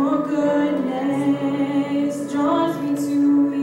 Your goodness draws me to you.